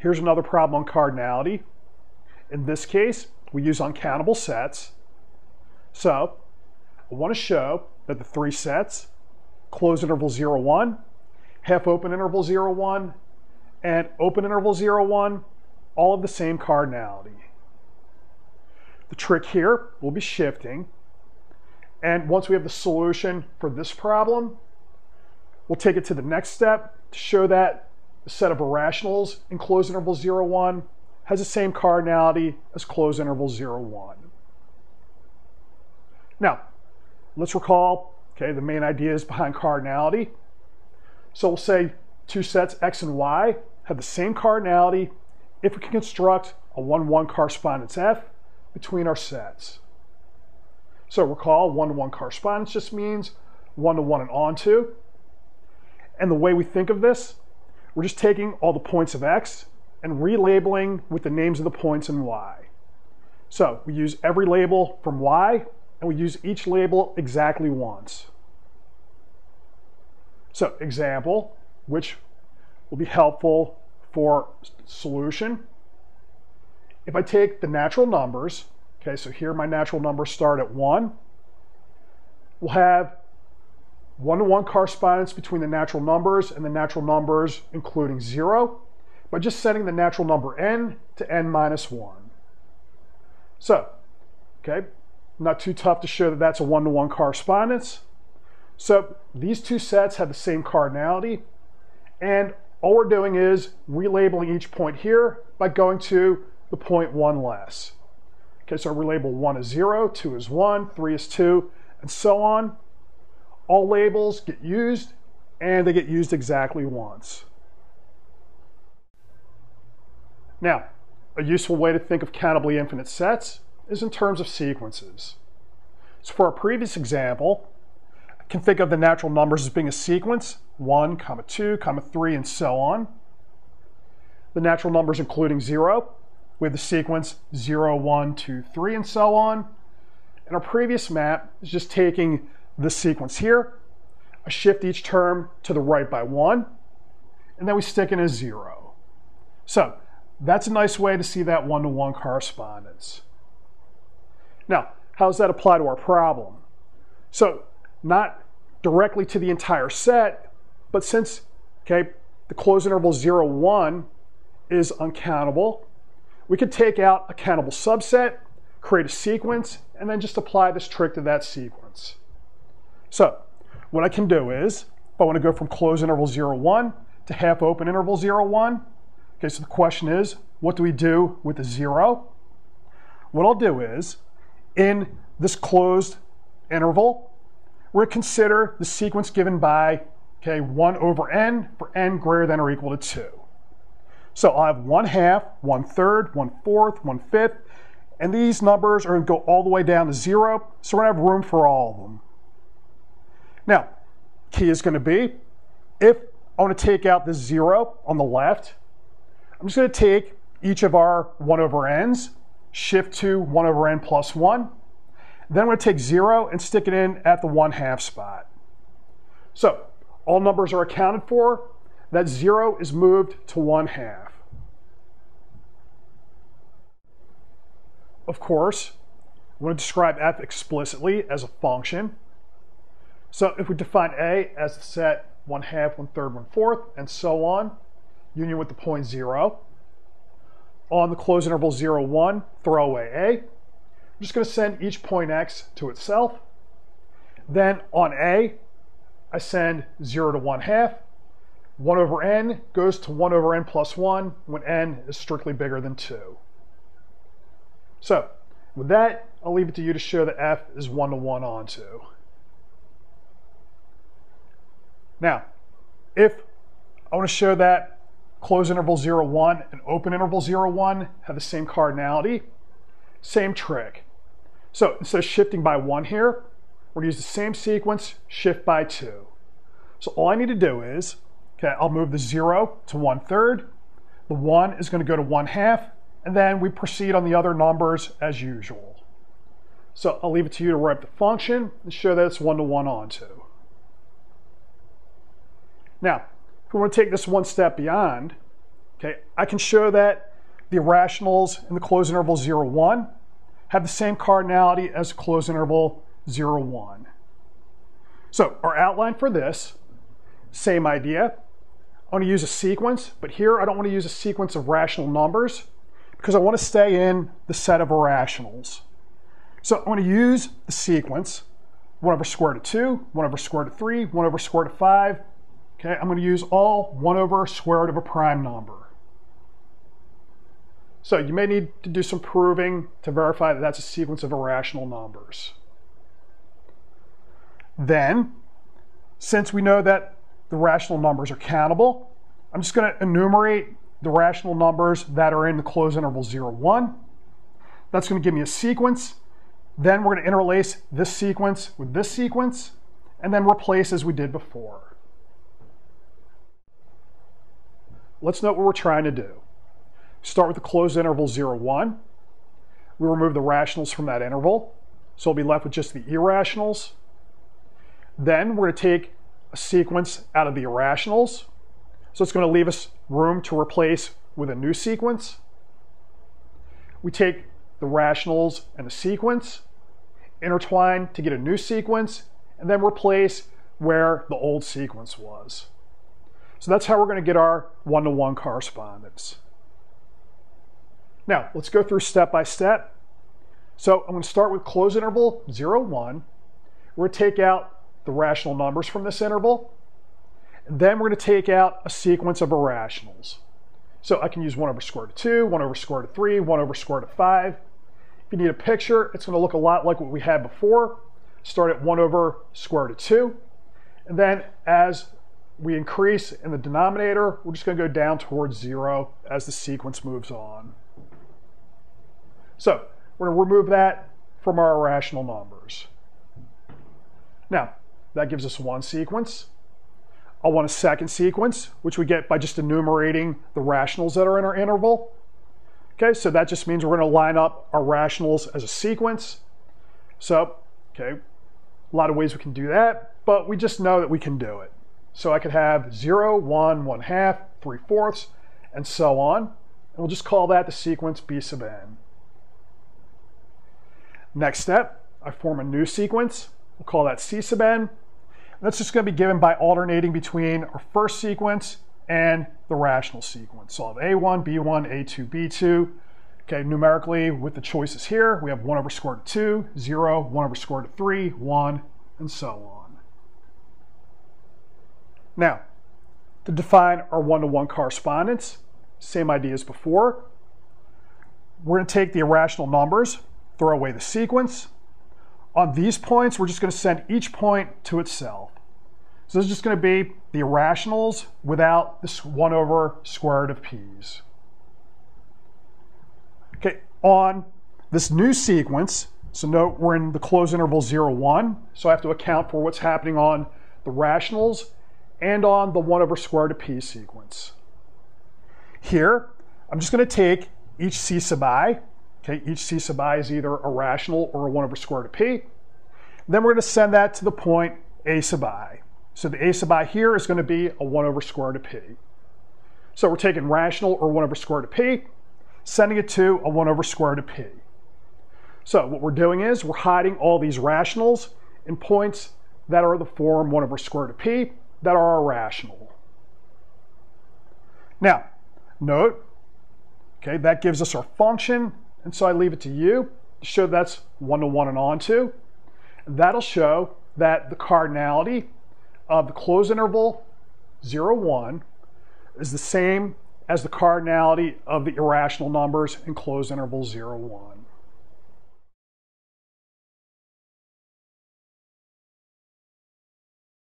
here's another problem on cardinality. In this case, we use uncountable sets. So I want to show that the three sets, closed interval 0, 1, half open interval 0, 1, and open interval 0, 1, all of the same cardinality. The trick here will be shifting. And once we have the solution for this problem, we'll take it to the next step to show that set of irrationals in closed interval 0, 1 has the same cardinality as closed interval 0, 1. Now, let's recall, okay, the main ideas behind cardinality. So we'll say two sets x and y have the same cardinality if we can construct a 1-1 correspondence F between our sets. So recall, one-to-one correspondence just means one-to-one -one and onto. And the way we think of this, we're just taking all the points of x and relabeling with the names of the points in y. So we use every label from y, and we use each label exactly once. So example, which will be helpful for solution. If I take the natural numbers, okay, so here my natural numbers start at 1, we'll have one-to-one correspondence between the natural numbers and the natural numbers including 0 by just setting the natural number n to n minus 1. So, okay, not too tough to show that that's a one-to-one -one correspondence. So these two sets have the same cardinality, and all we're doing is relabeling each point here by going to the point one less. Okay, so relabel one is zero, two is one, three is two, and so on. All labels get used and they get used exactly once. Now, a useful way to think of countably infinite sets is in terms of sequences. So for our previous example, I can think of the natural numbers as being a sequence 1, comma 2, comma 3, and so on. The natural numbers including 0, we have the sequence 0, 1, 2, 3, and so on. And our previous map is just taking this sequence here, I shift each term to the right by 1, and then we stick in a 0. So that's a nice way to see that one-to-one -one correspondence. Now, how does that apply to our problem? So not directly to the entire set, but since, okay, the closed interval 0, 1 is uncountable, we could take out a countable subset, create a sequence, and then just apply this trick to that sequence. So what I can do is, if I want to go from closed interval 0, 1 to half open interval 0, 1, okay, so the question is, what do we do with the 0? What I'll do is, in this closed interval, we're going to consider the sequence given by okay, 1 over n for n greater than or equal to 2. So I'll have 1 half, 1 third, 1 fourth, 1 fifth, and these numbers are going to go all the way down to 0, so we're going to have room for all of them. Now, key is going to be, if I want to take out this 0 on the left, I'm just going to take each of our 1 over n's, shift to 1 over n plus 1, then I'm going to take 0 and stick it in at the 1 half spot. So all numbers are accounted for, that zero is moved to one half. Of course, we want to describe f explicitly as a function. So if we define a as the set one half, one third, one fourth, and so on, union with the point zero, on the closed interval 0, 1, throw away a. I'm just going to send each point x to itself. Then on a, I send 0 to 1 half. 1 over n goes to 1 over n plus 1 when n is strictly bigger than 2. So, with that, I'll leave it to you to show that f is 1 to 1 onto. Now, if I want to show that closed interval 0, 1 and open interval 0, 1 have the same cardinality, same trick. So instead of shifting by 1 here, we're going to use the same sequence, shift by 2. So all I need to do is, okay, I'll move the 0 to 1 third, the 1 is going to go to 1 half, and then we proceed on the other numbers as usual. So I'll leave it to you to write the function and show that it's 1 to 1 onto. Now, if we want to take this one step beyond, Okay, I can show that the irrationals in the closed interval 0, 1 have the same cardinality as the closed interval 0, 1. So our outline for this, same idea. I want to use a sequence, but here I don't want to use a sequence of rational numbers because I want to stay in the set of irrationals. So I want to use the sequence 1 over square root of 2, 1 over square root of 3, 1 over square root of 5. Okay, I'm going to use all 1 over square root of a prime number. So you may need to do some proving to verify that that's a sequence of irrational numbers. Then, since we know that the rational numbers are countable. I'm just going to enumerate the rational numbers that are in the closed interval 0, 1. That's going to give me a sequence. Then we're going to interlace this sequence with this sequence, and then replace as we did before. Let's note what we're trying to do. Start with the closed interval 0, 1. We remove the rationals from that interval, so we'll be left with just the irrationals. Then we're going to take a sequence out of the irrationals. So it's going to leave us room to replace with a new sequence. We take the rationals and the sequence, intertwine to get a new sequence, and then replace where the old sequence was. So that's how we're going to get our one-to-one -one correspondence. Now, let's go through step by step. So I'm going to start with close interval 0, 1. We're going to take out the rational numbers from this interval. And then we're going to take out a sequence of irrationals. So I can use 1 over square root of 2, 1 over square root of 3, 1 over square root of 5. If you need a picture, it's going to look a lot like what we had before. Start at 1 over square root of 2. And then as we increase in the denominator, we're just going to go down towards 0 as the sequence moves on. So we're going to remove that from our irrational numbers. Now, that gives us one sequence. I want a second sequence, which we get by just enumerating the rationals that are in our interval. Okay, so that just means we're going to line up our rationals as a sequence. So, okay, a lot of ways we can do that, but we just know that we can do it. So I could have 0, 1, 1 half, 3 fourths, and so on. And we'll just call that the sequence B sub n. Next step, I form a new sequence. We'll call that C sub n. That's just going to be given by alternating between our first sequence and the rational sequence. So I'll have A1, B1, A2, B2. Okay, numerically with the choices here, we have 1 over square root of 2, 0, 1 over square root of 3, 1, and so on. Now, to define our one-to-one -one correspondence, same idea as before. We're going to take the irrational numbers, throw away the sequence, on these points, we're just going to send each point to itself. So this is just going to be the irrationals without this 1 over square root of p's. Okay, on this new sequence, so note we're in the closed interval 0, 1, so I have to account for what's happening on the rationals and on the 1 over square root of p sequence. Here, I'm just going to take each c sub i Okay, each c sub i is either a rational or a 1 over square root of p. Then we're going to send that to the point a sub i. So the a sub i here is going to be a 1 over square root of p. So we're taking rational or 1 over square root of p, sending it to a 1 over square root of p. So what we're doing is we're hiding all these rationals in points that are the form 1 over square root of p that are irrational. Now, note, okay, that gives us our function and so I leave it to you to show that's one to one and onto. That'll show that the cardinality of the closed interval 0, 1 is the same as the cardinality of the irrational numbers in closed interval 0, 1.